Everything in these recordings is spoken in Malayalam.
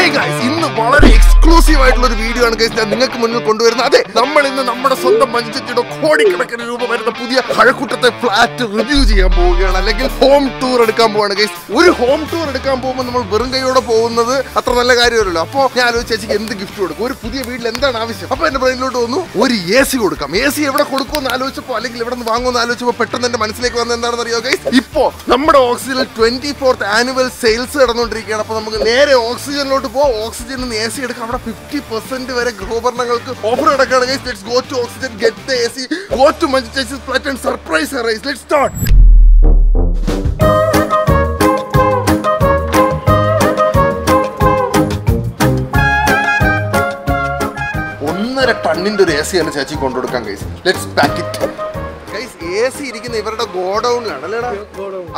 ഹേ ഗൈസ് ഇന്ന് വളരെ എക്സ്ക്ലൂസീവ് ആയിട്ടുള്ള ഒരു വീഡിയോ ആണ് ഞാൻ നിങ്ങൾക്ക് മുന്നിൽ കൊണ്ടുവരുന്നത്. അതെ നമ്മൾ ഇന്ന് നമ്മുടെ സ്വന്തം മഞ്ചിച്ചിയുടെ കോടിക്കണക്കിന് രൂപ വരുന്ന പുതിയ കഴക്കൂട്ടത്തെ ഫ്ലാറ്റ് റിവ്യൂ ചെയ്യാൻ പോവുകയാണ്. അല്ലെങ്കിൽ ഹോം ടൂർ എടുക്കാൻ പോവാണ് ഗൈസ് ഒരു ഹോം ടൂർ എടുക്കാൻ പോകുമ്പോൾ നമ്മൾ വെറും കൈയോടെ പോകുന്നത് അത്ര നല്ല കാര്യമല്ലല്ലോ. അപ്പോൾ ഞാൻ ആലോചിച്ച് എന്ത് ഗിഫ്റ്റ് കൊടുക്കും? ഒരു പുതിയ വീട്ടിൽ എന്താണ് ആവശ്യം? അപ്പോൾ എന്റെ ബ്രെയിനിലോട്ട് വന്നു ഒരു എ സി കൊടുക്കാം. എ സി എവിടെ കൊടുക്കുമെന്ന് ആലോചിച്ചപ്പോൾ അല്ലെങ്കിൽ എവിടെ നിന്ന് വാങ്ങുമെന്ന് ആലോചിച്ചപ്പോൾ പെട്ടെന്ന് എന്റെ മനസ്സിലേക്ക് വന്ന എന്താണെന്ന് അറിയോ ഗൈസ് ഇപ്പോ നമ്മുടെ ഓക്സിജനിൽ ട്വന്റി ഫോർത്ത് ആനുവൽ സെയിൽസ് നടന്നുകൊണ്ടിരിക്കുകയാണ്. അപ്പോൾ നമുക്ക് നേരെ ഓക്സിജനിലോട്ട് പോകാം ഓക്സിജനിൽ നിന്ന് എ സി എടുക്കാം. അവിടെ ഫിഫ്റ്റി പെർസെന്റ് വരെ ഗൃഹോപകരണങ്ങൾക്ക് ഓഫർ നടക്കുകയാണ്. Guys let's go to oxygen get the and surprise arise let's start ഒന്നര ടണ്ണിന്റെ ഒരു എ സി ആണ് ചേച്ചി കൊണ്ടുകൊടുക്കാൻ guys let's pack it A C ഇരിക്കുന്ന ഇവരുടെ ഗോഡൌണിലാണ് അല്ലേടാ?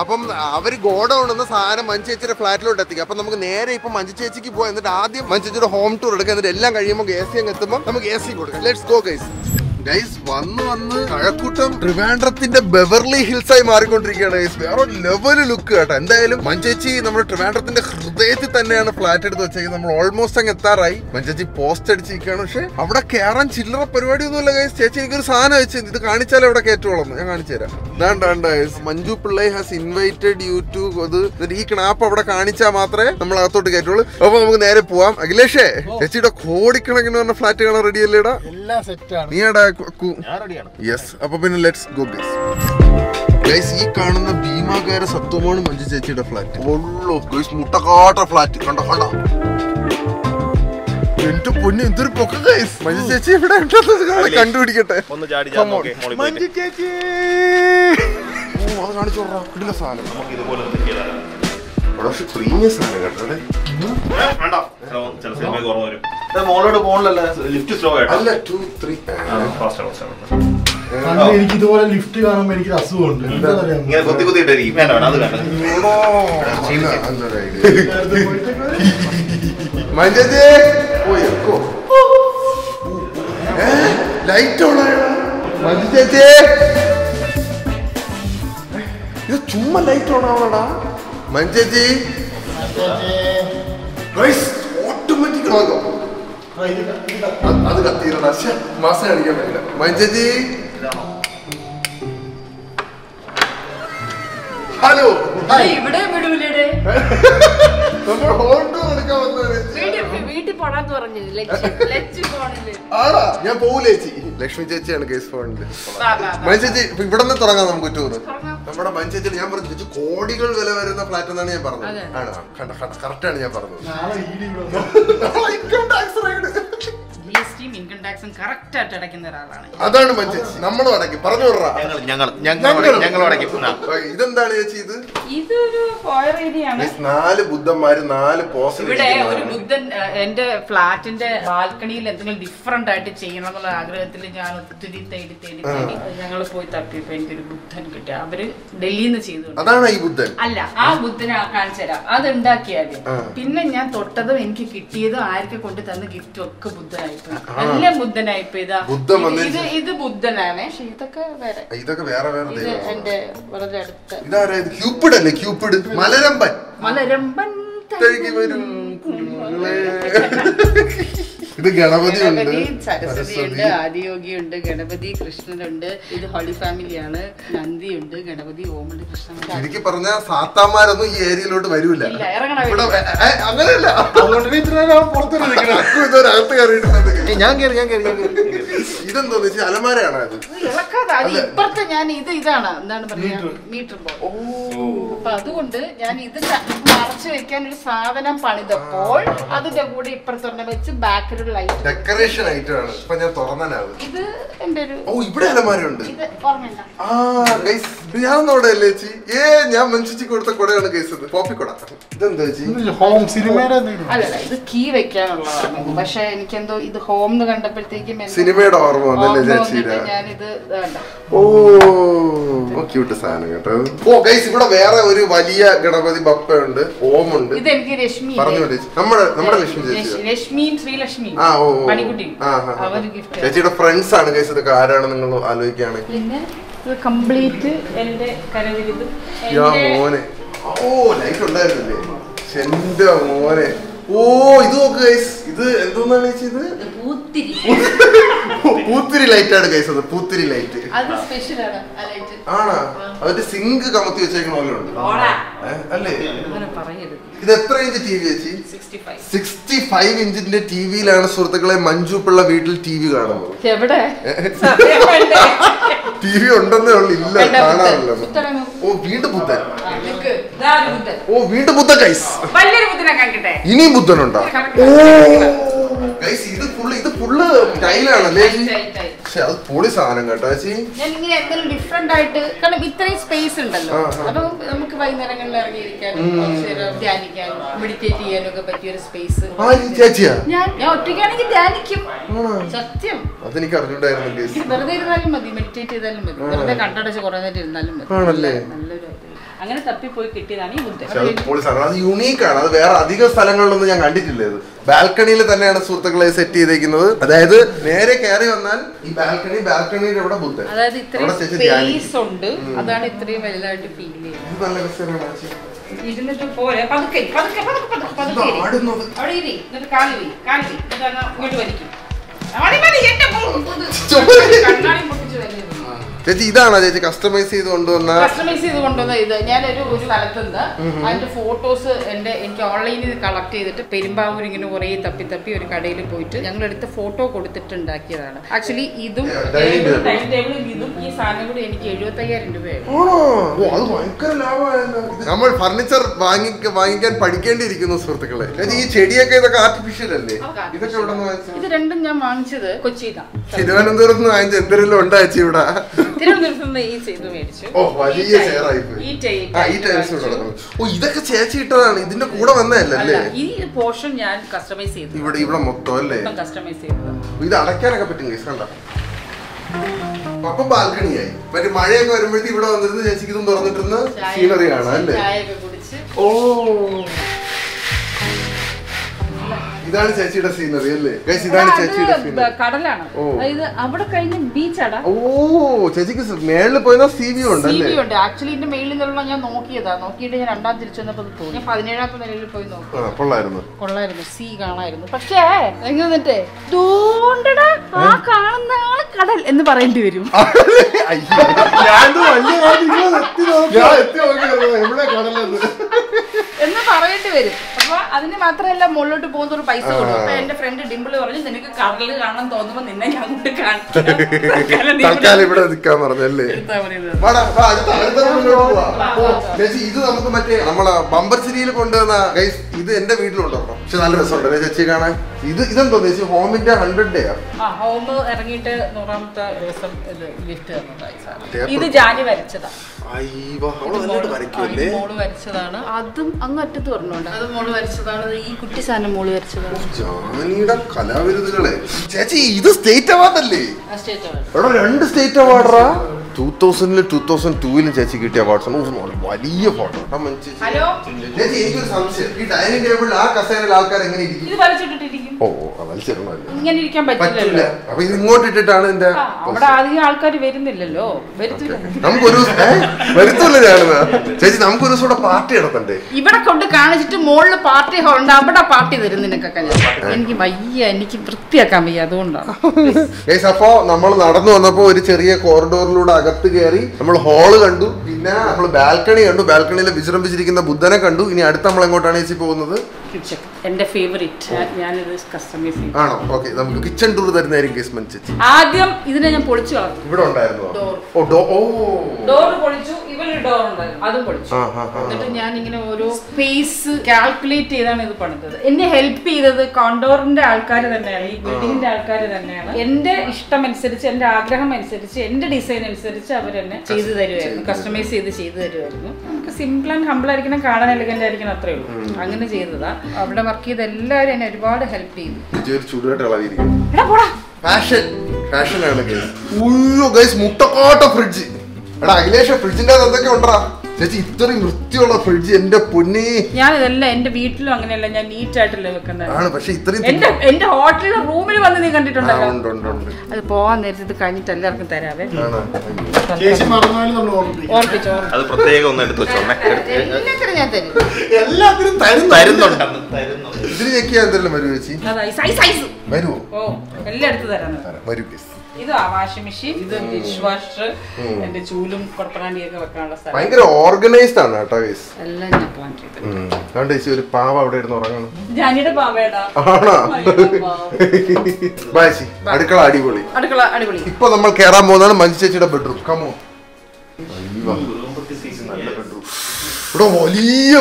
അപ്പം അവർ ഗോഡൌൺ എന്ന സാധനം മഞ്ചേച്ചിയുടെ ഫ്ലാറ്റിലോട്ട് എത്തിക്കുക അപ്പം നമുക്ക് നേരെ ഇപ്പൊ മഞ്ചേച്ചിക്ക് പോയി എന്നിട്ട് ആദ്യം മഞ്ചേച്ചിയുടെ ഹോം ടൂർ എടുക്കുക. എന്നിട്ട് എല്ലാം കഴിയുമ്പോൾ എ സി അങ്ങ് എത്തുമ്പോൾ നമുക്ക് എ സി കൊടുക്കാം. ലെറ്റ്സ് ഗോ ഗൈസ് ഗൈസ് വന്ന് വന്ന് ട്രിവാൻഡ്രത്തിന്റെ ബെവർലി ഹിൽസ് ആയി മാറിക്കൊണ്ടിരിക്കുകയാണ് ഗൈസ് വേറെ ലെവൽ ലുക്ക് കേട്ടോ. എന്തായാലും മഞ്ചേച്ചി നമ്മുടെ ട്രിവാൻഡ്രത്തിന്റെ ഹൃദയത്തിൽ തന്നെയാണ് ഫ്ലാറ്റ് എടുത്ത് വെച്ചേക്കുന്നത് നമ്മൾ ഓൾമോസ്റ്റ് അങ്ങ് എത്താറായി. മഞ്ചേച്ചി പോസ്റ്റ് അടിച്ചിരിക്കുകയാണ്. പക്ഷെ അവിടെ കയറാൻ ചില്ലറ പരിപാടി ഒന്നുമില്ല ഗൈസ് ചേച്ചി എനിക്കൊരു സാധനം വെച്ച് ഇത് കാണിച്ചാലേ അവിടെ കയറ്റുള്ളൂ ഞാൻ കാണിച്ചു തരാം. Manju Pillai has invited you to അത് ഈ ക്നാപ്പ് അവിടെ കാണിച്ചാൽ മാത്രമേ നമ്മൾ അകത്തോട്ട് കയറ്റുള്ളൂ അപ്പൊ നമുക്ക് നേരെ പോവാം. അഖിലേഷേ ചേച്ചിയുടെ കോടിക്കണക്കിന് പറഞ്ഞ ഫ്ലാറ്റ് കാണാൻ റെഡി അല്ലേടാ? എല്ലാം സെറ്റാണ് നീ യെസ് അപ്പൊ പിന്നെ ലെറ്റ്സ് ഗോ ഗൈസ് ഗൈസ് ഈ കാണുന്ന ഭീമാകാര സത്വമാണ് മഞ്ജു ചേച്ചിയുടെ ഫ്ലാറ്റ് ഉള്ളു ഗൈസ് മുട്ടക്കാട്ട ഫ്ലാറ്റ് കണ്ടോ കണ്ടോ? എന്റെ പൊന്നു എന്തൊരു പൊക്ക ഗൈസ് മഞ്ജു ചേച്ചി ഇവിടെ കണ്ടുപിടിക്കട്ടെ. ഒന്ന് ചാടി മഞ്ജു ചേച്ചി. ഓ അത് കാണിച്ചു കിടില സാധനം. നമുക്ക് ഇതുപോലെ പ്രീമിയം സാധനം കേട്ടോ മോളോട് പോകണല്ലോ ലിഫ്റ്റ് സ്ലോ ആയിട്ടാ? അല്ല ടു ത്രീ എനിക്ക് ഇതുപോലെ ലിഫ്റ്റ് കാണുമ്പോ എനിക്ക് അസുഖമുണ്ട്? ഇങ്ങനെ കുത്തി വേണ്ട വേണ്ട അത് വേണ്ട. പോയി. ലൈറ്റ് ഓൺ ഇത് ചുമ്മാ ലൈറ്റ് ഓൺ ആവണടാ. മഞ്ചേച്ചി. അത് കത്തിയിരണ മാസം അടിക്കാൻ പറ്റില്ല. മഞ്ചേജി ഹലോ. ഹായ് ഇവിടെ വിടൂലേ നമ്മൾ ടൂർ എടുക്കാൻ വീട്ടിൽ പറഞ്ഞു ആടാ ഞാൻ പോവൂലേച്ചി ലക്ഷ്മി ചേച്ചിയാണ് കേസ് ഫോണിൽ. വാ. മഞ്ചേച്ചി ഇവിടെ നിന്ന് തുടങ്ങാം നമുക്ക് ടൂർ. നമ്മുടെ പഞ്ചായത്തിൽ ഞാൻ പറഞ്ഞു ചേച്ചി കോടികൾ വില വരുന്ന ഫ്ലാറ്റ് എന്നാണ് ഞാൻ പറഞ്ഞത് അതെ. ആണ് കണ്ട കറക്റ്റ് ആണ് ഞാൻ പറഞ്ഞത്. Income tax raid G S ടിയും ഇൻകം ടാക്സും കറക്റ്റ് ആയിട്ട് അടയ്ക്കുന്ന ഒരാളാണ്. അതാണ് മഞ്ചേച്ചി നമ്മളും അടയ്ക്കും. പറഞ്ഞു ഞങ്ങൾ ഞങ്ങൾ ഞങ്ങൾ ഞങ്ങൾ. അടയ്ക്കും. ഇതെന്താണ് ചേച്ചി ഇത്? ഇതൊരു ഫോയർ ഏരിയയാണ് നാല് ബുദ്ധന്മാര് നാല് പോസ് ഇവിടെ ഒരു ബുദ്ധൻ എന്റെ ഫ്ലാറ്റിന്റെ ബാൽക്കണിയിൽ എന്തെങ്കിലും ഡിഫറെന്റ് ആയിട്ട് ചെയ്യണം എന്നുള്ള ആഗ്രഹത്തിൽ ഞാൻ ഒത്തിരി തേടി തേടി തേടി ഞങ്ങൾ പോയി തപ്പിയപ്പോ എനിക്കൊരു ബുദ്ധൻ കിട്ടി. അവർ ഡൽഹിയിൽ നിന്ന് ചെയ്തു അതാണ് ഈ ബുദ്ധൻ. അല്ല ആ ബുദ്ധനെ കാണിച്ചു തരാം. അത് ഉണ്ടാക്കിയാൽ പിന്നെ ഞാൻ തൊട്ടതും എനിക്ക് കിട്ടിയതും ആരൊക്കെ കൊണ്ട് തന്ന ഗിഫ്റ്റും ഒക്കെ ബുദ്ധനായിപ്പോ ബുദ്ധനായി ഇതാ. ബുദ്ധൻ ഇത് വന്നതിന് ഇത് ഇത് ബുദ്ധനാണ്. പക്ഷെ ഇതൊക്കെ വേറെ. ഇതൊക്കെ വേറെ വേറെ ഇത്. എന്റെ വളരെ അടുത്ത. ഇതാരാ ഇത്? ക്യൂപ്പിഡ് അല്ലേ? ക്യൂപ്പിഡ് മലരമ്പൻ. മലരമ്പൻ തഴുകി വരും കുഞ്ഞുങ്ങളെ. ഇത് ഗണപതി ഉണ്ട്. ഗണപതി സരസ്വതി ഉണ്ട് ആദിയോഗിയുണ്ട് ഗണപതി കൃഷ്ണനുണ്ട് ഇത് ഹോളി ഫാമിലിയാണ് നന്ദിയുണ്ട് ഗണപതി ഓമുണ്ട് കൃഷ്ണൻ എനിക്ക് പറഞ്ഞ സാത്താമാരൊന്നും ഈ ഏരിയയിലോട്ട് വരൂല. ഇല്ല ഇറങ്ങണ ഇവിടെ ഏ, ഏ, അങ്ങനെയല്ല. ഞാൻ കയറി ഞാൻ കയറി ഞാൻ കയറി. ഇതെന്തോന്ന് വെച്ചാൽ അലമാരയാണ് ഇത്? ഇളക്കാതെ. അത് ഇപ്പുറത്തെ ഞാൻ ഇത് ഇതാണ്. എന്താണ് പറയാ? മീറ്റർ ബോൾ അപ്പൊ അതുകൊണ്ട് ഞാൻ ഇത് മറച്ചു വെക്കാൻ ഒരു സാധനം പണിതപ്പോൾ അതിന്റെ കൂടെ ഇപ്പുറത്തൊരെണ്ണം വെച്ച് ബാക്കിൽ ഒരു ലൈറ്റ് ഡെക്കറേഷൻ ഐറ്റം ആണ്. ഇപ്പൊ ഞാൻ തുറന്നാനാവും ഇത് എന്റെ ഒരു ഓ ഇവിടെ അലമാരയുണ്ട് ഇത് ഓർമ്മയുണ്ട ആ ഗൈസ് ഞാനൊന്നും അവിടെ അല്ലേ ചേച്ചി? ഏ ഞാൻ മനുഷ്യച്ചി കൊടുത്ത കൊടയാണ് ഗൈസ് ഇത്. പോപ്പി കൊട. ഇതെന്താ ചേച്ചി? ഹോം സിനിമയുടെ അല്ല അല്ലല്ല ഇത് കീ വെക്കാനുള്ളതാണ്. പക്ഷെ എനിക്കെന്തോ ഇത് ഹോം എന്ന് കണ്ടപ്പോഴത്തേക്കും എന്തോ സിനിമയുടെ ഓർമ്മ വന്നല്ലേ ചേച്ചിയുടെ ഓ ക്യൂട്ട് സാധനം കേട്ടോ. ഓ ഗൈസ് ഇവിടെ വേറെ ഒരു വലിയ ഗണപതി ബപ്പയുണ്ട് ഓമുണ്ട്. ഇത് എനിക്ക് രശ്മി പറഞ്ഞു നമ്മുടെ നമ്മുടെ ലക്ഷ്മി ചേച്ചി. രശ്മിയും ശ്രീലക്ഷ്മിയും ആ ഓ ഓ. ചേച്ചിയുടെ ഫ്രണ്ട്സ് ആണ് ഗൈസ് ഇതൊക്കെ ആരാണ് നിങ്ങൾ ആലോചിക്കുകയാണെങ്കിൽ. കംപ്ലീറ്റ് എന്റെ കരവിരുതും. മോനെ. ഓ ലൈറ്റ് ഉണ്ടായിരുന്നില്ലേ? എന്റെ മോനെ. ഓ ഇത് നോക്ക് ഗൈസ് ഇത് എന്തോന്നാണ് ഇത്? പൂത്തിരി. പൂത്തിരി ലൈറ്റ് ആണ് ഗൈസ് അത് പൂത്തിരി ലൈറ്റ് ആണോ അതിന്റെ സിങ്ക് കമത്തി വെച്ചേക്കണ പോലെ ഉണ്ട്. അല്ലേ? ഇത് എത്ര ഇഞ്ച് ടി വി ചേച്ചി? സിക്സ്റ്റി ഫൈവ് ഇഞ്ചിന്റെ ടി വിയിലാണ് സുഹൃത്തുക്കളെ മഞ്ജു പിള്ള വീട്ടിൽ ടി വി കാണുന്നത്? ടി വി ഉണ്ടെന്നേ ഉള്ളു ഇല്ല കാണാറില്ല ഓ വീണ്ടും ബുദ്ധൻ ഓ വീണ്ടും ബുദ്ധൻ ഗൈസ് വലിയൊരു ബുദ്ധനെ കാണിക്കട്ടെ ഇനിയും ബുദ്ധനുണ്ടോ? ഓ. ഗൈസ് ഇത് ഫുള്ള് ഇത് ഫുള്ള് ടൈലാണല്ലേ. പക്ഷെ അത് പൊളി സാധനം കേട്ടോ ചേച്ചി. ഞാൻ ഇങ്ങനെ എന്തെങ്കിലും ഡിഫറെന്റ് ആയിട്ട് കാരണം ഇത്രയും സ്പേസ് ഉണ്ടല്ലോ. അപ്പൊ നമുക്ക് വൈകുന്നേരങ്ങളിൽ ഇറങ്ങിയിരിക്കാനും ധ്യാനിക്കാനും മെഡിറ്റേറ്റ് ചെയ്യാനും ഒക്കെ പറ്റിയ ഒരു സ്പേസ് ചേച്ചിയാ? ഞാൻ ഞാൻ ഒറ്റയ്ക്കാണെങ്കിൽ ധ്യാനിക്കും. സത്യം. അതെനിക്ക് അറിഞ്ഞൂടായിരുന്നു ഗൈസ് വെറുതെ ഇരുന്നാലും മതി മെഡിറ്റേറ്റ് ചെയ്താലും മതി. വെറുതെ കണ്ടടച്ച് കുറേ നേരം ഇരുന്നാലും മതി. ആണല്ലേ? നല്ലൊരു. അങ്ങനെ തപ്പിപ്പോയി കിട്ടിയതാണ് ഈ ബുദ്ധൻ യുണീക്കാണ് അത് പൊളി അത് വേറെ അധിക സ്ഥലങ്ങളിലൊന്നും ഞാൻ കണ്ടിട്ടില്ല ഇത്. ബാൽക്കണിയിൽ തന്നെയാണ് സുഹൃത്തുക്കളെ സെറ്റ് ചെയ്തേക്കുന്നത്. അതായത് നേരെ കയറി വന്നാൽ ഈ ബാൽക്കണി ബാൽക്കണിയുടെ ഇവിടെ ബുദ്ധൻ. അതായത് ഇത്രയും. സ്പേസ് ഉണ്ട്. അതാണ് ഇത്രയും വലുതായിട്ട് ഫീൽ ചെയ്യുന്നത് നല്ല രസമാണ്. ഇരുന്നിട്ട് പോരെ. പതുക്കെ പതുക്കെ പതുക്കെ പതുക്കെ പതുക്കെ. അവിടെ ഇരി. എന്നിട്ട് കാൽ വീ കാൽ വീ എന്നിട്ട് ഇങ്ങോട്ട് വലിക്കും. കണ്ണാടി പൊട്ടിച്ച് വലിയത് ചേച്ചി ഇതാണോ ചേച്ചി കസ്റ്റമൈസ് ചെയ്ത് കൊണ്ടുവന്ന? കസ്റ്റമൈസ് ചെയ്ത് കൊണ്ടുവന്ന ഇത്. ഞാനൊരു ഒരു സ്ഥലത്തുനിന്ന് അതിന്റെ ഫോട്ടോസ് എന്റെ എനിക്ക് ഓൺലൈനിൽ കളക്ട് ചെയ്തിട്ട് പെരുമ്പാവൂർ ഇങ്ങനെ കുറേ തപ്പി തപ്പി ഒരു കടയിൽ പോയിട്ട് ഞങ്ങൾ എടുത്ത ഫോട്ടോ കൊടുത്തിട്ട് ഉണ്ടാക്കിയതാണ് ആക്ച്വലി ഇതും ടേബിളും ഇതും ഈ സാധനം കൂടി എനിക്ക് എഴുപത്തയ്യായിരം രൂപയാണ് നമ്മൾ ഫർണിച്ചർ വാങ്ങി വാങ്ങിക്കാൻ പഠിക്കേണ്ടിയിരിക്കുന്നു സുഹൃത്തുക്കളെ. ഈ ചെടിയൊക്കെ ഇതൊക്കെ ആർട്ടിഫിഷ്യൽ അല്ലേ? ഇതൊക്കെ ഇവിടെ ഇത് രണ്ടും ഞാൻ വാങ്ങിച്ചത് കൊച്ചിയിലാണ് തിരുവനന്തപുരത്ത് നിന്ന് വാങ്ങിച്ച എന്തെങ്കിലും ഉണ്ടാ ഇവിടെ? തിരുവനന്തപുരത്ത് നിന്ന് ഈ ചെയ്ത് മേടിച്ചു. ഓ വലിയ ഓ ഇതൊക്കെ ചേച്ചി ഇട്ടതാണ്. ഇതിന്റെ കൂടെ വന്നതല്ലേ? ഈ പോർഷൻ ഞാൻ കസ്റ്റമൈസ് ചെയ്തു. ഇവിടെ ഇവിടെ മൊത്തം അല്ലേ? കസ്റ്റമൈസ് ചെയ്തത് ഇത് അടയ്ക്കാനൊക്കെ പറ്റും കേസ് കണ്ട? അപ്പൊ ബാൽക്കണിയായി. മറ്റേ മഴയൊക്കെ വരുമ്പോഴത്തേക്ക് ഇവിടെ വന്നിരുന്ന് ചേച്ചിക്ക് ഇതും തുറന്നിട്ടിരുന്ന സീനറി കാണാം അല്ലേ? ഓ. ഇതാണ് ചേച്ചിയുടെ സീനറി അല്ലേ? ഗൈസ് ഇതാണ് ചേച്ചിയുടെ സീനറി കടലാണ്. ഓ. അതായത് അവിടെ കഴിഞ്ഞ ബീച്ചാടാ ഓ ചേച്ചിക്ക് മേളിൽ പോയതാ സി വി ഉണ്ട് സി അല്ലേ ബി ഉണ്ട്. ആക്ച്വലി ഇതിന്റെ മേളിൽ നിന്നുള്ള ഞാൻ നോക്കിയതാ. നോക്കിയിട്ട് ഞാൻ രണ്ടാം തിരിച്ചു വന്നപ്പോൾ അത് തോന്നി. ഞാൻ പതിനേഴാമത്തെ നിലയിൽ പോയി നോക്കി. ആ കൊള്ളായിരുന്നു. കൊള്ളായിരുന്നു. സി കാണായിരുന്നു. പക്ഷേ എങ്ങനെ എന്നിട്ടേ? ദൂണ്ടടാ ആ കാണുന്ന ആൾ കടൽ എന്ന് പറയേണ്ടി വരും. അയ്യോ, ഞാനിത് വലിയ കാര്യം എത്തി നോക്കി. ഞാൻ എത്തി നോക്കിയത് എവിടെ കടലെന്ന് എന്ന് പറയേണ്ടി വരും. അപ്പൊ അതിന് മാത്രമല്ല മുകളിലോട്ട് പോകുന്ന ഒരു പൈസ കൊടുക്കും. അപ്പൊ എന്റെ ഫ്രണ്ട് ഡിമ്പിൾ പറഞ്ഞു നിനക്ക് കടൽ കാണാൻ തോന്നുമ്പോ നിന്നെ ഞാൻ കൊണ്ട് തൽക്കാലം ഇവിടെ നിൽക്കാൻ പറഞ്ഞല്ലേ. ഇത്. നമുക്ക് മറ്റേ നമ്മളെ ബമ്പർ സിരിയിൽ കൊണ്ടുവന്ന ഇത് എന്റെ വീട്ടിലുണ്ടോ പക്ഷെ നല്ല രസമുണ്ട്. ചേച്ചി കാണാൻ. ഇത് ഇതെന്തോ ചേച്ചി? ഹോമിന്റെ ഹൺഡ്രഡ് ഡേ ആ? ഹോം ഇറങ്ങിയിട്ട് നൂറാമത്തെ ദിവസം ഇത് ഗിഫ്റ്റ് തന്നതായി സാധനം. ഇത് ജാനി വരച്ചതാ. അയ്യോ അവൾ ഇത് നന്നായിട്ട് മോള്- വരച്ചതാണ്. അതും അങ്ങ് അറ്റത്ത് പറഞ്ഞോണ്ട്. അത് മോൾ വരച്ചതാണ്. ഈ കുട്ടി സാധനം മോൾ വരച്ചതാണ്. ജാനിയുടെ കലാവിരുതുകളെ ചേച്ചി ഇത് സ്റ്റേറ്റ് അവാർഡ് അല്ലേ? ആ സ്റ്റേറ്റ് ആണ് എടാ രണ്ട് സ്റ്റേറ്റ് അവാർഡറാ ടൂ തൗസൻഡിലും ടൂ തൗസൻഡ് ടൂവിലും ചേച്ചി കിട്ടിയ അവാർഡ്സ് വലിയ ഫോട്ടോ ഹലോ ചേച്ചി എനിക്കൊരു സംശയം. ഈ ഡൈനിങ് ടേബിൾ ആ കസേരയിൽ ആൾക്കാർ എങ്ങനെ ഇരിക്കും? ഇത് വലിച്ചിട്ടിട്ടിരിക്കും. ഓ വലിച്ചിരണല്ലേ ഇങ്ങനെ ഇരിക്കാൻ പറ്റില്ല. അപ്പൊ ഇത് ഇങ്ങോട്ട് ഇട്ടിട്ടാണ് എന്റെ അവിടെ അധികം ആൾക്കാർ വരുന്നില്ലല്ലോ. നമുക്കൊരു ഏ? വരുത്തല്ലേ ഞാനെന്നാ ചേച്ചി നമുക്കൊരു ദിവസം കൂടെ പാർട്ടി നടത്തണ്ടേ? ഇവിടെ കൊണ്ട് കാണിച്ചിട്ട് മുകളിൽ പാർട്ടി ഉണ്ട്. അവിടെ പാർട്ടി തരും നിനക്കൊക്കെ ഞാൻ. എനിക്ക് വയ്യ. എനിക്ക് വൃത്തിയാക്കാൻ വയ്യ. അതുകൊണ്ടാണ്. ഗൈസ് അപ്പോ നമ്മൾ നടന്നു വന്നപ്പോ ഒരു ചെറിയ കോറിഡോറിലൂടെ അകത്ത് കയറി നമ്മൾ ഹോൾ കണ്ടു. പിന്നെ നമ്മൾ ബാൽക്കണി കണ്ടു. ബാൽക്കണിയിൽ വിശ്രമിച്ചിരിക്കുന്ന ബുദ്ധനെ കണ്ടു. ഇനി അടുത്ത നമ്മൾ എങ്ങോട്ടാണ് ചേച്ചി പോകുന്നത്? കിച്ചൺ. എന്റെ ഫേവറേറ്റ് ഞാനിത് കസ്റ്റമൈസ് ചെയ്യും. ആണോ? ഓക്കെ നമുക്ക് കിച്ചൺ ടൂർ തരുന്നതായിരിക്കും കേസ്മെന്റ് ചേച്ചി. ആദ്യം ഇതിനെ ഞാൻ പൊളിച്ചു കളഞ്ഞു. ഇവിടെ ഉണ്ടായിരുന്നു? ഓ ഡോ ഓ. ഡോർ പൊളിച്ചു ഇവർ ഡോർ ഉണ്ടായിരുന്നു അതും. എന്നിട്ട് ഞാൻ ഇങ്ങനെ ഓരോ സ്പേസ് കാൽക്കുലേറ്റ് ചെയ്താണ് ഇത് പണിതത്. എന്നെ ഹെൽപ്പ് ചെയ്തത് കോണ്ടോറിന്റെ ആൾക്കാർ തന്നെയാണ് ഈ ബിൽഡിങ്ങിന്റെ ആൾക്കാർ തന്നെയാണ്. എന്റെ ഇഷ്ടം അനുസരിച്ച് എന്റെ ആഗ്രഹം അനുസരിച്ച് എന്റെ ഡിസൈൻ അനുസരിച്ച് അവരെന്നെ ചെയ്തു തരുമായിരുന്നു കസ്റ്റമൈസ് ചെയ്ത് ചെയ്തു തരുമായിരുന്നു നമുക്ക് സിമ്പിൾ ആൻഡ് ഹമ്പിൾ ആയിരിക്കണം കാണാൻ എലഗന്റ് ആയിരിക്കണം അത്രേ ഉള്ളൂ. അങ്ങനെ ചെയ്തതാ. അവിടെ വർക്ക് ചെയ്ത എല്ലാവരും എന്നെ ഒരുപാട് ഹെൽപ്പ് ചെയ്തു. ഒരു ചൂടുകായിട്ട് ഇളവിയിരിക്കും എടാ പോടാ. ഫാഷൻ ഫാഷൻ ആണ് ഗൈസ് ഉയ്യോ ഗൈസ് മുട്ടക്കോട്ട ഫ്രിഡ്ജ് എടാ അഖിലേഷ് ഫ്രിഡ്ജിന്റെ അകത്ത് എന്തൊക്കെ ഉണ്ടാ ചേച്ചി ഇത്രയും വൃത്തിയുള്ള ഫ്രിഡ്ജ് എന്റെ പൊന്നേ ഞാൻ ഇതല്ല എന്റെ വീട്ടിലും അങ്ങനെയല്ല ഞാൻ നീറ്റ് ആയിട്ടല്ലേ വെക്കുന്നത് ആണ് പക്ഷെ ഇത്രയും എന്റെ എന്റെ ഹോട്ടലിൽ റൂമിൽ വന്ന് നീ കണ്ടിട്ടുണ്ടല്ലോ ഉണ്ട് ഉണ്ട് ഉണ്ട് അത് പോവാൻ നേരത്തെ ഇത് കഴിഞ്ഞിട്ട് എല്ലാവർക്കും തരാവേ ആണോ ചേച്ചി മറന്നാലും നമ്മൾ ഓർമ്മിപ്പിക്കും ഓർപ്പിച്ചു ഓർപ്പിച്ചു അത് പ്രത്യേകം ഒന്ന് എടുത്ത് വെച്ചോണേ എല്ലാത്തിനും ഞാൻ തരും എല്ലാത്തിനും തരും തരുന്നുണ്ടെന്ന് തരുന്നുണ്ട് ഇതിന് ചെക്ക് ചെയ്യാൻ എന്തെല്ലാം വരൂ ചേച്ചി സൈസ് സൈസ് വരുമോ ഓ എല്ലാം എടുത്ത് തരാം വരൂ. ഇത് വാഷിംഗ് മെഷീൻ. ഇത് ഡിഷ് വാഷർ എന്റെ ചൂലും കൊടപ്പനാണ്ടിയൊക്കെ വെക്കാനുള്ള സ്ഥലം. ഭയങ്കര ഓർഗനൈസ്ഡ് ആണ് കേട്ടോ ഗൈസ് എല്ലാം ഞാൻ പ്ലാൻ ചെയ്തിട്ടുണ്ട് ചേച്ചി ഒരു പാവ അവിടെ ഇരുന്ന് ഉറങ്ങണം. ജാനിയുടെ പാവേടാ ആണോ? ബാസി അടുക്കള അടിപൊളി. അടുക്കള അടിപൊളി. ഇപ്പൊ നമ്മൾ കേറാൻ പോകുന്നതാണ് മഞ്ജു ചേച്ചിയുടെ ബെഡ്റൂം കമോ ഇവിടെ വലിയ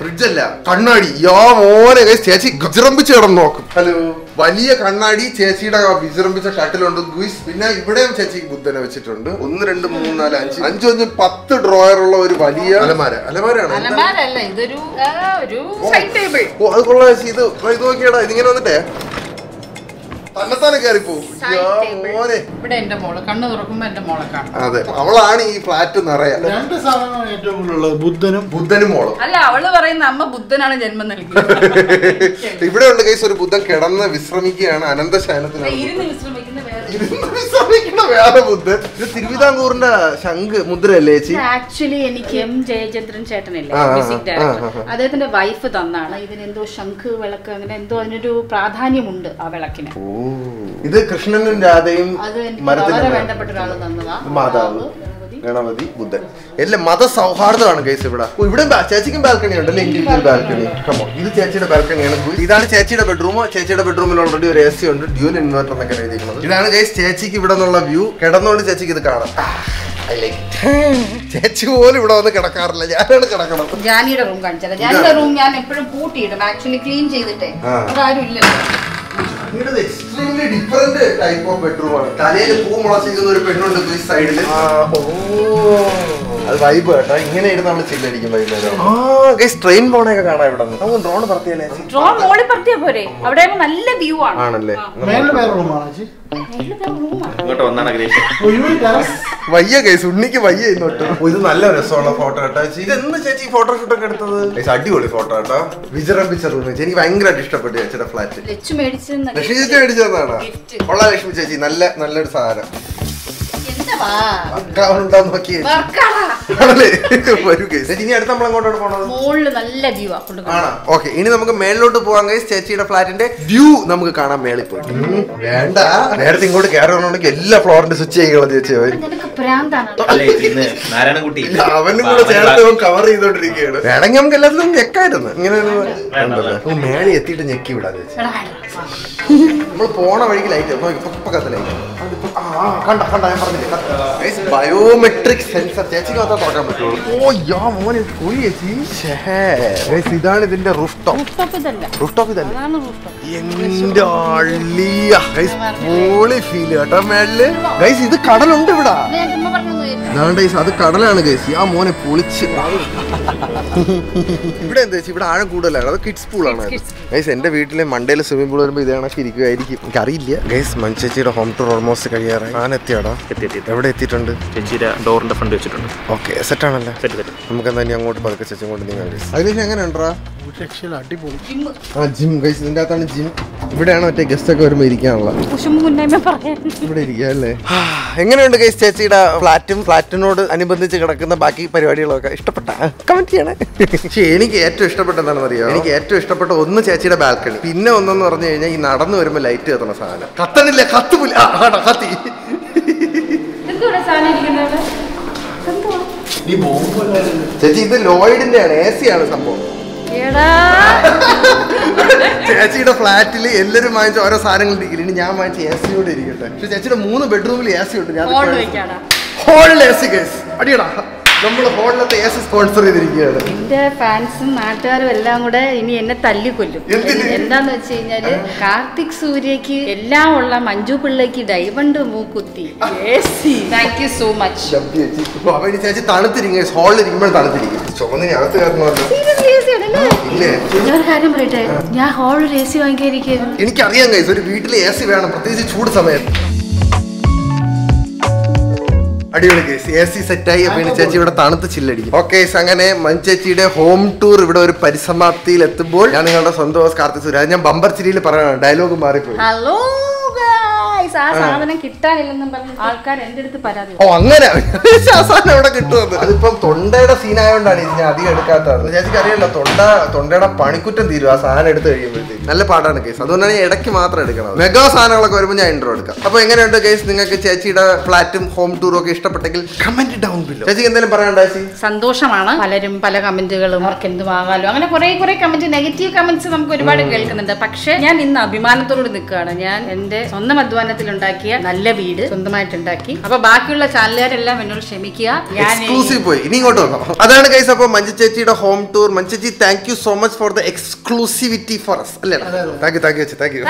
ഫ്രിഡ്ജല്ല. അല്ല കണ്ണാടി. യാ മോനെ ചേച്ചി വിജൃംഭിച്ച് കിടന്ന് നോക്കും. ഹലോ. വലിയ കണ്ണാടി ചേച്ചിയുടെ വിജൃംഭിച്ച ഷട്ടിലുണ്ട്. ഗുയിസ് പിന്നെ ഇവിടെയും ചേച്ചി ബുദ്ധനെ വെച്ചിട്ടുണ്ട്. ഒന്ന് രണ്ട് മൂന്ന് നാല് അഞ്ച്. അഞ്ചു അഞ്ച് പത്ത് ഡ്രോയർ ഉള്ള ഒരു വലിയ അലമാര. അലമാരാണ് എന്താ? അലമാരല്ല ഇതൊരു ഒരു സൈഡ് ടേബിൾ ഓ അത് കൊള്ളാം ചേച്ചി. ഇത് ഇത് നോക്കിയാടാ ഇതിങ്ങനെ വന്നിട്ടേ? തന്നെത്താനെ കയറി table. മോനെ. ഇവിടെ എന്റെ മോൾ കണ്ണു തുറക്കുമ്പോ എന്റെ മോളെ കാണും. അതെ അവളാണ് ഈ ഫ്ലാറ്റ് നിറയെ. രണ്ട് സാധനങ്ങളാണ് ഏറ്റവും കൂടുതലുള്ളത് ബുദ്ധനും ബുദ്ധനും മോളും. അല്ല അവൾ പറയുന്ന അമ്മ ബുദ്ധനാണ് ജന്മം നൽകിയത്. ഇവിടെ ഉണ്ട് കേസ് ഒരു ബുദ്ധൻ കിടന്ന് വിശ്രമിക്കുകയാണ് അനന്തശയനത്തിലാണ് ഇരുന്ന് വിശ്രമിക്കുന്ന. വേറെ ബുദ്ധൻ ഇത് തിരുവിതാംകൂറിന്റെ ശംഖ് മുദ്രയല്ലേ ചേച്ചി? ആക്ച്വലി എനിക്ക് എം ജയചന്ദ്രൻ ചേട്ടനില്ലേ മ്യൂസിക് ഡയറക്ടർ. അദ്ദേഹത്തിന്റെ വൈഫ് തന്നാണ്. ഇതിന് എന്തോ ശംഖ് വിളക്ക് അങ്ങനെ എന്തോ അതിനൊരു പ്രാധാന്യമുണ്ട് ആ വിളക്കിന്. ഇത് കൃഷ്ണനും രാധയും അത് എനിക്ക് വളരെ. വേണ്ടപ്പെട്ട ഒരാൾ തന്നതാ. മാതാവ്. ഗണപതി. ബുദ്ധൻ. എല്ലാം മത സൗഹാർദ്ദമാണ് കേസ് ഇവിടെ ഇവിടെ ചേച്ചിക്കും ബാൽക്കണി ഉണ്ടല്ലേ? ഇൻഡിവിജ്വൽ ബാൽക്കണി കമോ ഇത് ചേച്ചിയുടെ ബാൽക്കണിയാണ് ഇതാണ് ചേച്ചിയുടെ ബെഡ്റൂം ചേച്ചിയുടെ ബെഡ്റൂമിൽ ഓൾറെഡി ഒരു എ സി ഉണ്ട്. ഡ്യൂൽ ഇൻവെർട്ടർ എന്നൊക്കെ എഴുതിയിരിക്കുന്നത്. ഇതാണ് കേസ് ചേച്ചിക്ക് ഇവിടെ നിന്നുള്ള വ്യൂ കിടന്നുകൊണ്ട് ചേച്ചിക്ക് ഇത് കാണാം. ചേച്ചി പോലും ഇവിടെ വന്ന് കിടക്കാറില്ല. ഞാനാണ് കിടക്കണം ജാനിയുടെ റൂം കാണിച്ചത്. ജാനിയുടെ റൂം ഞാൻ എപ്പോഴും പൂട്ടിയിടും. ആക്ച്വലി ക്ലീൻ ചെയ്തിട്ടേ. അതാരും ഇല്ലല്ലോ. ഇത് extremely different type of bedroom ആണ്. തലയിൽ പൂ മുളച്ചിരിക്കുന്ന ഒരു പെണ്ണുണ്ട് ഈ സൈഡിൽ അത് വൈബ് കേട്ടോ. ഇങ്ങനെ ഇരുന്ന് നമ്മൾ ചില്ലടിക്കും വൈകുന്നേരം ട്രെയിൻ പോണൊക്കെ കാണാം ഇവിടെ നമുക്ക് ഡ്രോൺ പറത്തിയാലേ? ഡ്രോൺ മോളിൽ പറത്തിയാ പോരെ. അവിടെ നല്ല വ്യൂ ആണ്. ആണല്ലേ? വയ്യ കേസ് ഉണ്ണിക്ക് വയ്യ ഇന്നോട്ട് ഇത് നല്ല രസമുള്ള ഫോട്ടോ കേട്ടോ. ഇത് എന്ന് ചേച്ചി ഫോട്ടോഷൂട്ട് ഒക്കെ എടുത്തത്? അടിപൊളി ഫോട്ടോ കേട്ടോ. വിചറപ്പിച്ച റൂം എനിക്ക് ഭയങ്കരമായിട്ട് ഇഷ്ടപ്പെട്ടു ചേച്ചിയുടെ ഫ്ലാറ്റ് ലക്ഷ്മി ചേച്ചി മേടിച്ചതാണ് Gift. കൊള്ളാം ലക്ഷ്മി ചേച്ചി. നല്ല നല്ലൊരു സാധനം. ആണല്ലേ? വരൂ ഗൈസ് ഇനി അടുത്ത് നമ്മൾ അങ്ങോട്ടാണ് പോണത്? മോളിൽ നല്ല വ്യൂ ആ. കൊണ്ട് ആണോ? ഓക്കെ ഇനി നമുക്ക് മേളിലോട്ട് പോവാൻ ഗൈസ് ചേച്ചിയുടെ ഫ്ലാറ്റിന്റെ വ്യൂ നമുക്ക് കാണാൻ മേളിൽ പോയി വേണ്ട. നേരത്തെ ഇങ്ങോട്ട് കയറണമെന്നുണ്ടെങ്കിൽ എല്ലാ ഫ്ലോറിന്റെ സ്വിച്ച് ചെയ്യുകയുള്ള ചേച്ചി അവനും കൂടെ ചേർത്ത് കവർ ചെയ്തോണ്ടിരിക്കുകയാണ്. വേണമെങ്കിൽ നമുക്ക് എല്ലാത്തിനും ഞെക്കായിരുന്നു. ഇങ്ങനെ മേളി എത്തിയിട്ട് ഞെക്കി വിടാതെ ചേച്ചി. നമ്മൾ പോണ വഴിക്ക് ലൈറ്റ് ഇപ്പൊ ഇപ്പൊ കത്ത് ലൈറ്റ് കണ്ട കണ്ട ഞാൻ പറഞ്ഞില്ലേ ബയോമെട്രിക് സെൻസർ ചേച്ചിക്ക് മാത്രമേ തുറക്കാൻ പറ്റുള്ളൂ. ഓ യാ മോനെ ചേച്ചി. ഇതാണ് ഇതിന്റെ റൂഫ് ടോപ്പ് റൂഫ് ടോപ്പ് ഇതല്ല. എന്റെ അള്ളിയ. ഗൈസ് പൊളി ഫീൽ കേട്ടോ മേളിൽ. ഗൈസ് ഇത് കടലുണ്ട് ഇവിടെ. അത് കടലാണ് കേസി ആ മോനെ പൊളിച്ച്. ഇവിടെ എന്താ വെച്ചാൽ ഇവിടെ ആഴം കൂടുതലാണ് അത് കിഡ്സ് പൂളാണ് ഗൈസ് എന്റെ വീട്ടിലെ മണ്ടയിൽ സ്വിമ്മിംഗ് പൂൾ വരുമ്പോൾ ഇത് കണക്ക് ഇരിക്കുമായിരിക്കും എനിക്കറിയില്ല. ഗൈസ് മഞ്ചേച്ചിയുടെ ഹോം ടൂർ ഓൾമോസ്റ്റ് കഴിയാറായി. ഞാൻ എത്തിയാടാ. എത്തി എത്തി എവിടെ എത്തിയിട്ടുണ്ട്? ചേച്ചിയുടെ ഡോറിന്റെ ഫ്രണ്ട് വെച്ചിട്ടുണ്ട്. ഓക്കെ സെറ്റ് ആണല്ലേ? നമുക്ക് എന്താ ഇനി അങ്ങോട്ട് പതുക്കെ ചേച്ചി കൊണ്ട് നീങ്ങാൻ ഗൈസ് അതിലേക്ക് എങ്ങനെ ഉണ്ടാ അടിപൊളി. ആ ജിം ഗൈസ് ഇതിന്റെ അകത്താണ് ജിം ഇവിടെയാണ് മറ്റേ ഗസ്റ്റ് ഒക്കെ വരുമ്പോൾ ഇരിക്കാനുള്ള ഇവിടെ ഇരിക്കുക അല്ലേ? എങ്ങനെയുണ്ട് ഗൈസ് ചേച്ചിയുടെ ഫ്ലാറ്റും ഫ്ലാറ്റിനോട് അനുബന്ധിച്ച് കിടക്കുന്ന ബാക്കി പരിപാടികളൊക്കെ? ഇഷ്ടപ്പെട്ട? കമന്റ് ചെയ്യണേ. പക്ഷേ എനിക്ക് ഏറ്റവും ഇഷ്ടപ്പെട്ട എന്താണെന്ന് അറിയാം എനിക്ക് ഏറ്റവും ഇഷ്ടപ്പെട്ട ഒന്ന് ചേച്ചിയുടെ ബാൽക്കണി. പിന്നെ ഒന്നെന്ന് പറഞ്ഞു കഴിഞ്ഞാൽ ഈ നടന്നു വരുമ്പോൾ ലൈറ്റ് കത്തുന്ന സാധനം. കത്തണില്ല കത്തുമില്ല. കത്തി? ചേച്ചി ഇത് ലോയിഡിന്റെ ആണ് എ സി ആണ് സംഭവം. ചേച്ചിയുടെ ഫ്ലാറ്റിൽ എല്ലാരും വാങ്ങിച്ച ഓരോ സാധനങ്ങൾ ഇരിക്കില്ല ഇനി ഞാൻ വാങ്ങിച്ച എ സിയോടെ ഇരിക്കട്ടെ. പക്ഷെ ചേച്ചിയുടെ മൂന്ന് ബെഡ്റൂമിൽ എ സി ഉണ്ട്. ഞാൻ ഹോളിൽ എ സി കേസ് അടിയടാ. നമ്മൾ ഹോളിലത്തെ എ സി സ്പോൺസർ ചെയ്തിരിക്കുകയാണ്. എന്റെ ഫാൻസും നാട്ടുകാരും എല്ലാം കൂടെ ഇനി എന്നെ തല്ലിക്കൊല്ലും. എന്തിന്? എന്താന്ന് വെച്ച് കഴിഞ്ഞാൽ കാർത്തിക് സൂര്യക്ക് എല്ലാം ഉള്ള മഞ്ജു പിള്ളയ്ക്ക് ഡൈമണ്ട് മൂക്കുത്തി. താങ്ക് യു സോ മച്ച് ചേച്ചി. തണുത്തിരിക്കും ഹോളിൽ ഇരിക്കുമ്പോഴും തണുത്തിരിക്കും ചുമന്നിനകത്ത് കയറണമല്ലോ ഞാനൊരു കാര്യം പറയട്ടെ? ഞാൻ ഹോളിൽ എ സി വാങ്ങിക്കാതിരിക്കുന്നു എനിക്കറിയാം ഗൈസ് ഒരു വീട്ടിൽ എ സി വേണം പ്രത്യേകിച്ച് ചൂട് സമയത്ത് അടിപൊളി കേസ് എ സി സെറ്റായി അപ്പൊ ചേച്ചി ഇവിടെ തണുത്ത് ചില്ലടിക്കും. ഓക്കെ അങ്ങനെ മഞ്ചേച്ചിയുടെ ഹോം ടൂർ ഇവിടെ ഒരു പരിസമാപ്തിയിൽ എത്തുമ്പോൾ ഞാൻ നിങ്ങളുടെ സ്വന്തം കാർത്തി സുരാജ് ഞാൻ ബമ്പർ ചിരിയിൽ പറയണം ഡയലോഗ് മാറിപ്പോയി. ഹലോ ഗായ്സ് ആ സാധനം കിട്ടാനില്ലെന്നും പറഞ്ഞ് ആൾക്കാർ എന്റെ അടുത്ത് പരാതി ഓ അങ്ങനെ. അവസാനം എവിടെ കിട്ടുമെന്ന്. അതിപ്പം തൊണ്ടയുടെ സീനായോണ്ടാണ് ഇത് ഞാൻ അധികം എടുക്കാത്തത്. ചേച്ചിക്ക് അറിയല്ലോ തൊണ്ട തൊണ്ടയുടെ പണിക്കുറ്റം തീരും ആ സാധനം എടുത്ത് കഴിയുമ്പോഴത്തേക്ക്. നല്ല പാട്ടാണ് കേസ്. അതുകൊണ്ടാണ് ഞാൻ ഇടയ്ക്ക് മാത്രം എടുക്കണം മെഗാ സാധനങ്ങളൊക്കെ വരുമ്പോൾ ഞാൻ ഇൻട്രോ എടുക്കാം. അപ്പൊ എങ്ങനെയുണ്ട് കേസ്? നിങ്ങൾക്ക് ചേച്ചിയുടെ ഫ്ലാറ്റും ഹോം ടൂറും ഒക്കെ ഇഷ്ടപ്പെട്ടെങ്കിൽ കമന്റ് ഡൗൺ ബില്ലോ ചേച്ചിക്ക് എന്തെങ്കിലും പറയാനുണ്ടോ ചേച്ചി? സന്തോഷമാണ്. പലരും പല കമന്റുകളും അവർക്ക് എന്തുമാകാലോ അങ്ങനെ കുറെ കുറെ കമന്റ് നെഗറ്റീവ് കമന്റ്സ് നമുക്ക് ഒരുപാട് കേൾക്കുന്നുണ്ട്. പക്ഷെ ഞാൻ ഇന്ന് അഭിമാനത്തോട് നിൽക്കുകയാണ്. ഞാൻ എന്റെ സ്വന്തം അധ്വാനത്തിൽ ഉണ്ടാക്കിയ നല്ല വീട് സ്വന്തമായിട്ട് ഉണ്ടാക്കി അപ്പൊ ബാക്കിയുള്ള ചാനലുകാരെല്ലാം എന്നോട് ക്ഷമിക്കുക. എക്സ്ക്ലൂസീവ് പോയി. ഇനി ഇങ്ങോട്ട് വന്നോ. അതാണ് കൈസ് അപ്പൊ മഞ്ജു ചേച്ചിയുടെ ഹോം ടൂർ മഞ്ജു ചേച്ചി thank you so much for the exclusivity for us അല്ലേ thank you thank you thank you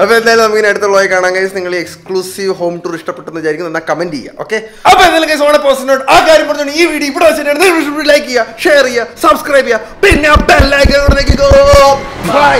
അപ്പൊ എന്തായാലും നമുക്ക് ഇനി അടുത്തുള്ള പോയി കാണാൻ കഴിയും നിങ്ങൾ എക്സ്ക്ലൂസീവ് ഹോം ടൂർ ഇഷ്ടപ്പെട്ടെന്ന് വിചാരിക്കുന്നു എന്നാൽ കമന്റ് ചെയ്യുക ഓക്കെ അപ്പൊ എന്തായാലും guys, ഓണ പോസ്റ്റിനോട് ആ കാര്യം പറഞ്ഞു ഈ വീഡിയോ ഇവിടെ വെച്ചിട്ട് ലൈക്ക് ചെയ്യുക ഷെയർ ചെയ്യുക സബ്സ്ക്രൈബ് ചെയ്യുക. പിന്നെ ബെല്ലൈക്കൺ ബൈ